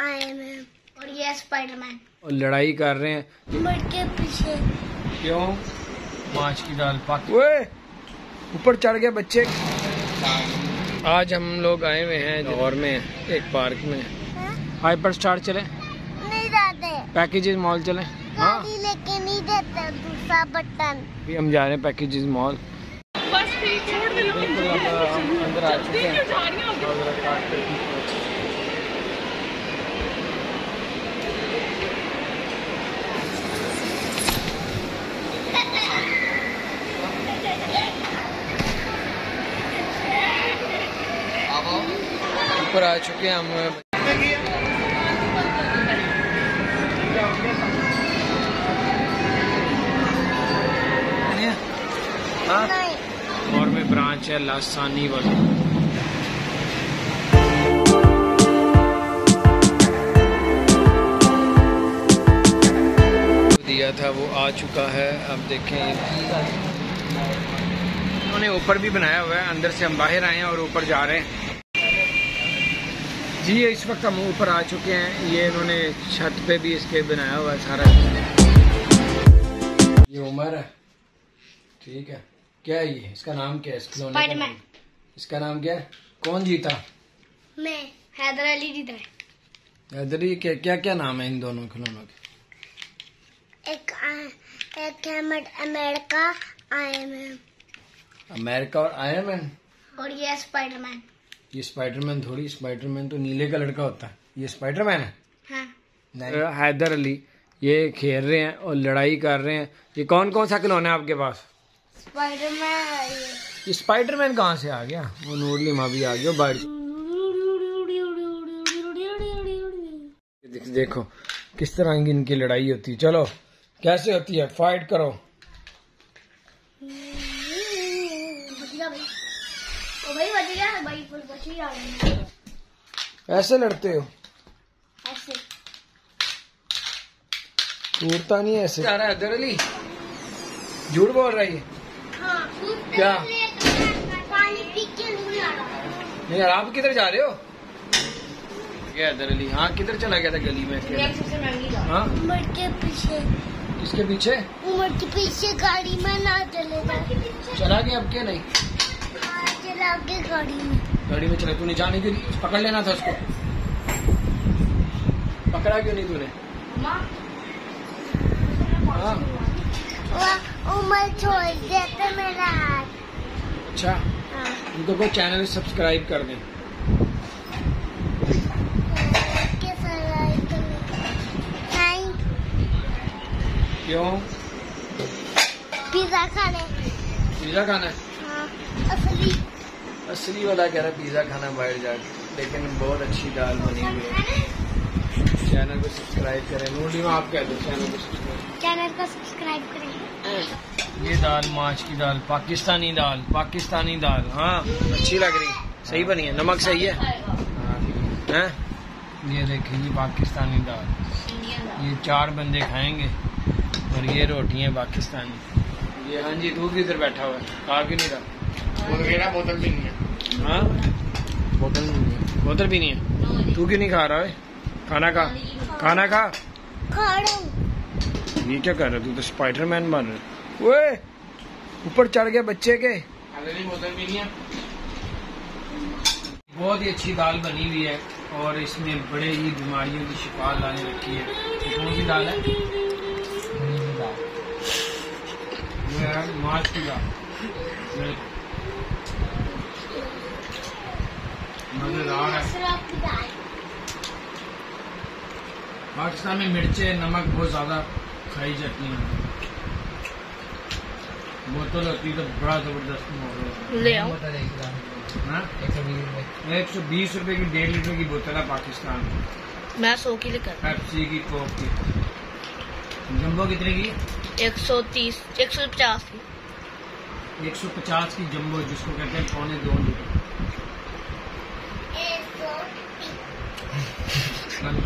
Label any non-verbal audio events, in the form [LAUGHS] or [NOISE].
और ये स्पाइडरमैन। और लड़ाई कर रहे हैं। मुड़ के पीछे। क्यों? माछ की दाल पाक ओए ऊपर चढ़ गए बच्चे। आज हम लोग आए हुए हैं लाहौर में एक पार्क में? हाइपर स्टार चले। नहीं जाते। पैकेजेस मॉल चले। हाँ। लेके नहीं देते दूसरा बटन अभी हम जा रहे हैं पैकेजेस मॉल बिल्कुल अब हम अंदर आ चुके हैं। ऊपर आ चुके हैं हम। हाँ। और में ब्रांच है, लासानी वाली। दिया था, वो आ चुका है। अब देखें। उन्होंने ऊपर भी बनाया हुआ है, अंदर से हम बाहर आए हैं और ऊपर जा रहे हैं। जी इस वक्त हम ऊपर आ चुके हैं। ये इन्होंने छत पे भी इसके बनाया हुआ है सारा। ये उमर है। ठीक है। क्या है ये? इसका नाम क्या है? इस खिलौने का स्पाइडरमैन। नाम? इसका नाम क्या है? कौन जीता? मैं हैदर अली जीता रहा इधर ही क्या क्या क्या नाम है इन दोनों खिलौनों के? एक एक है अमेर- अमेरिका आयरन। मैन अमेरिका और आयरन। मैन और ये स्पाइडरमैन। ये स्पाइडरमैन थोड़ी स्पाइडरमैन तो नीले का लड़का होता है। ये स्पाइडरमैन है? हाँ। हैदर अली ये खेल रहे हैं और लड़ाई कर रहे हैं। ये कौन कौन सा खिलौना है आपके पास? स्पाइडरमैन ये स्पाइडरमैन कहाँ से आ गया? वो नूरली माँ भी आ गया बाहर। देखो किस तरह की इनकी लड़ाई होती है। चलो कैसे होती है? फाइट करो। ऐसे लड़ते हो? ऐसे। टूटता नहीं ऐसे। जा रहा है हैदर अली। झूठ बोल रही है। हाँ क्या? पानी नहीं आ यार आप किधर जा रहे हो? क्या हैदर अली। हाँ किधर चला गया था गली में सबसे हाँ? उमर के पीछे। किसके पीछे? उमर के पीछे गाड़ी में ना चले चला गया अब क्या नहीं? चला के गाड़ी में गाड़ी में चला तूने जाने के लिए पकड़ लेना था उसको। पकड़ा क्यों नहीं तूने? हाँ। वह उमर छोड़ देते मेरा हाथ। अच्छा उनको कोई चैनल सब्सक्राइब कर दें। के क्यों? पिज्जा खाने। पिज्जा खाना है? हाँ असली। असली वाला कह रहा पिज्जा खाना बाहर जाके लेकिन बहुत अच्छी दाल बनी हुई है। चैनल को सब्सक्राइब करें। नूरली में आप कह दो चैनल को सब्सक्राइब चैनल को सब्सक्राइब करें। ये दाल माछ की दाल पाकिस्तानी दाल पाकिस्तानी दाल हाँ। अच्छी लग रही सही बनी है नमक सही है? हैं। ये देखिए ये पाकिस्तानी दाल। ये चार बंदे खाएँगे और ये रोटी है पाकिस्तानी। ये हाँ जी तू किधर बैठा हुआ है? खा क्यों नहीं रहा। मेरा बोतल भी नहीं है। हाँ? बोतल नहीं है। बोतल भी नहीं है? तू क्यों नहीं खा रहा है? खाना खा। खाना खा। खा रहा ये क्या कर रहा तू तो स्पाइडरमैन बन रहा है। ओए! ऊपर चढ़ गया बच्चे के। बोतल भी नहीं है। बहुत ही अच्छी दाल बनी हुई है और इसमें बड़े ही बीमारियों की शिफा लाने रखी है। कौन सी दाल है? है माछ की दाल [LAUGHS] ये मज़ेदार है शराब की दाल पाकिस्तान में मिर्चे नमक बहुत ज़्यादा खाई जाती हैं। बोतल होती तो बड़ा ज़बरदस्त मॉडल ले हाँ? एक सौ बीस रुपए। की डेढ़ लीटर की बोतल है पाकिस्तान में। मैं सौ की लेकर। पेप्सी की कोक की। जम्बो कितने की? एक सौ तीस एक सौ पचास की। 150 की जम्बो जिसको कहते हैं पौने दो लीटर Thanks.